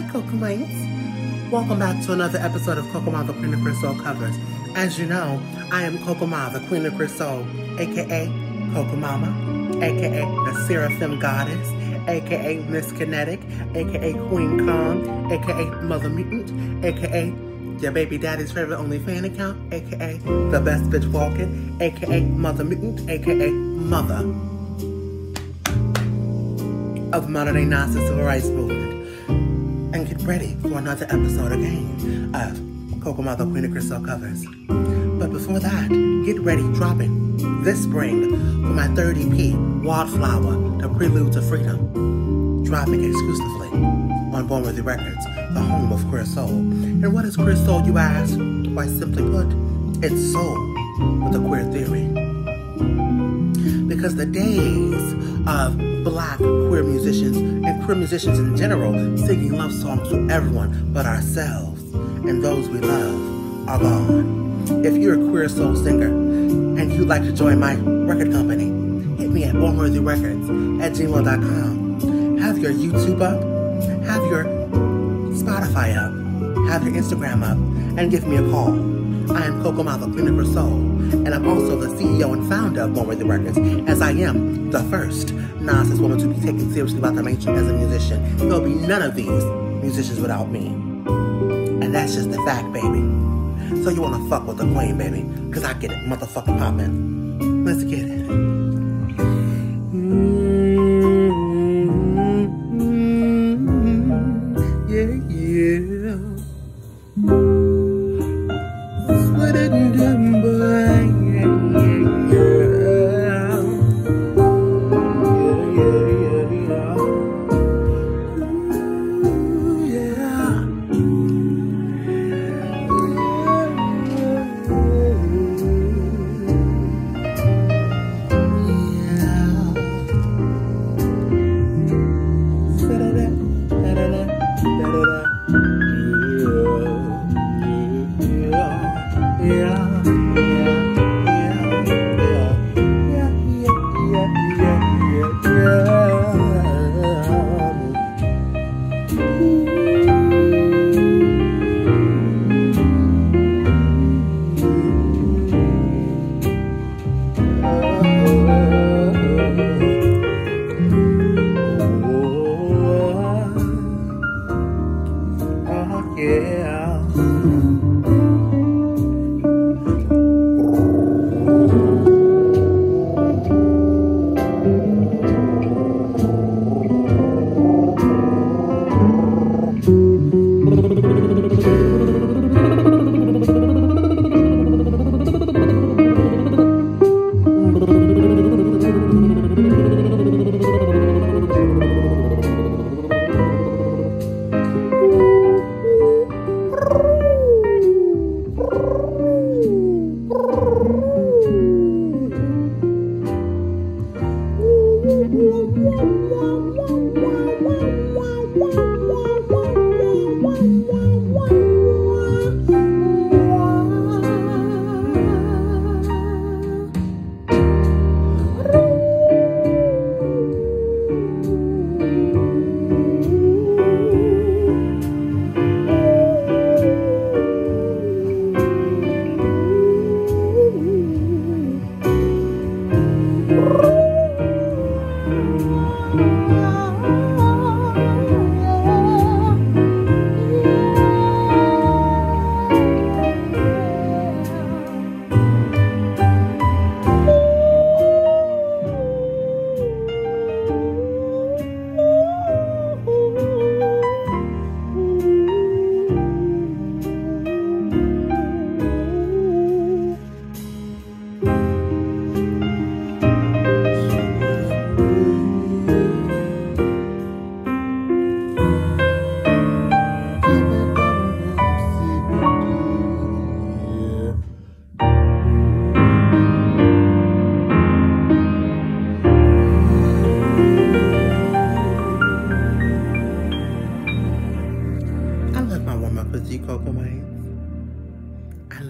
Hi, Coco Mates. Welcome back to another episode of Kokumo, the Queen of Queer Soul covers. As you know, I am Kokumo, the Queen of Queer Soul, aka Coco Mama, aka the Seraphim Goddess, aka Miss Kinetic, aka Queen Kong, aka Mother Mutant, aka your baby daddy's favorite only fan account, aka the best bitch walking, aka Mother Mutant, aka Mother of modern day Nazi civil rights movement. Ready for another episode again of Coco Mother Queen of Queer Soul covers. But before that, get ready dropping this spring for my 30p Wildflower, the prelude to freedom. Dropping exclusively on Born Worthy Records, the home of queer soul. And what is queer soul, you ask? Why, simply put, it's soul with a queer theory. Because the days of black queer musicians and queer musicians in general singing love songs to everyone but ourselves and those we love are gone. If you're a queer soul singer and you'd like to join my record company, hit me at bornworthyrecords at gmail.com. Have your YouTube up, have your Spotify up, have your Instagram up, and give me a call. I am Coco the Queen of Soul, and I'm also the CEO and founder of Born Worthy Records, as I am the first nonsense woman to be taken seriously about the mainstream as a musician. There'll be none of these musicians without me. And that's just the fact, baby. So you wanna fuck with the queen, baby? Cause I get it, motherfucking poppin'. Let's get it.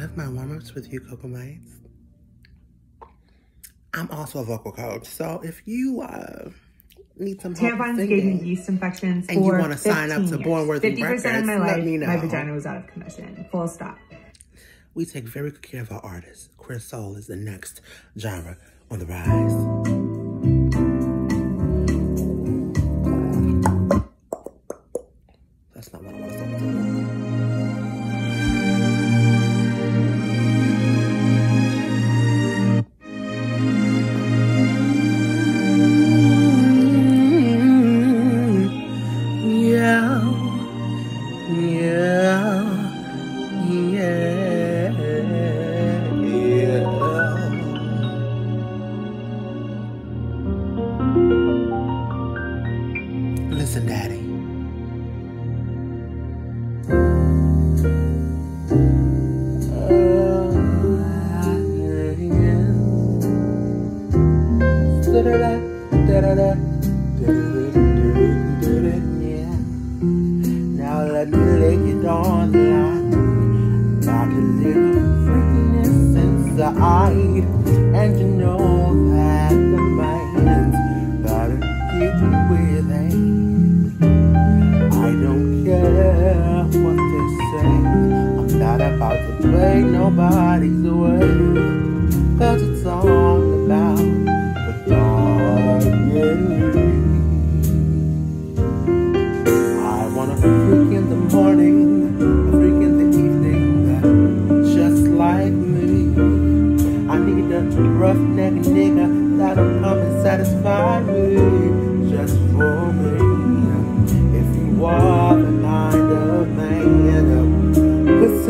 Love my warm ups with you, Coco Mates. I'm also a vocal coach, so if you uh, need some help Tampons gave me yeast infections and you want to sign up to 15 Born. Worthy 50% Records, of my life, my vagina was out of commission. Full stop. we take very good care of our artists. Queer soul is the next genre on the rise. And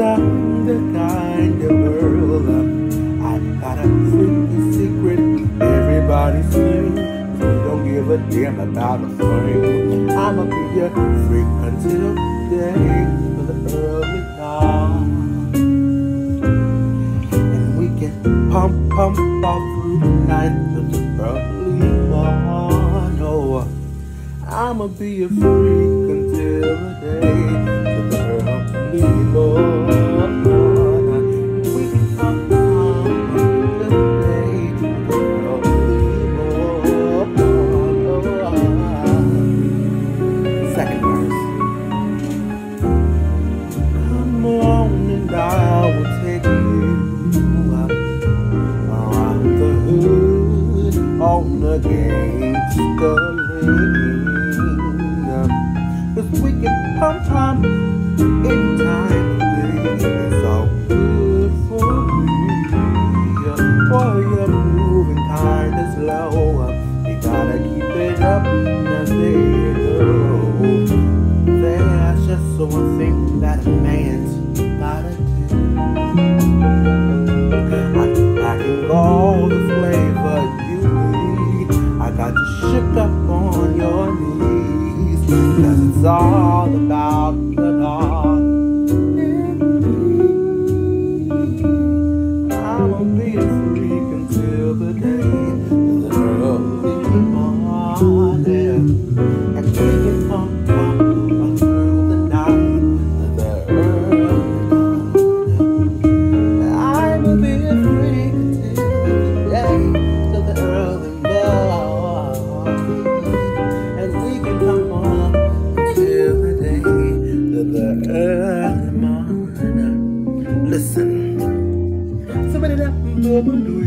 I'm the kind of girl. I got a freaky secret Everybody's everybody sees. Don't give a damn about a thing. I'ma be a freak until the day for the early dawn. And we can pump, pump all through the night till the early morn. Oh, I'ma be a freak until the day pump pump bubble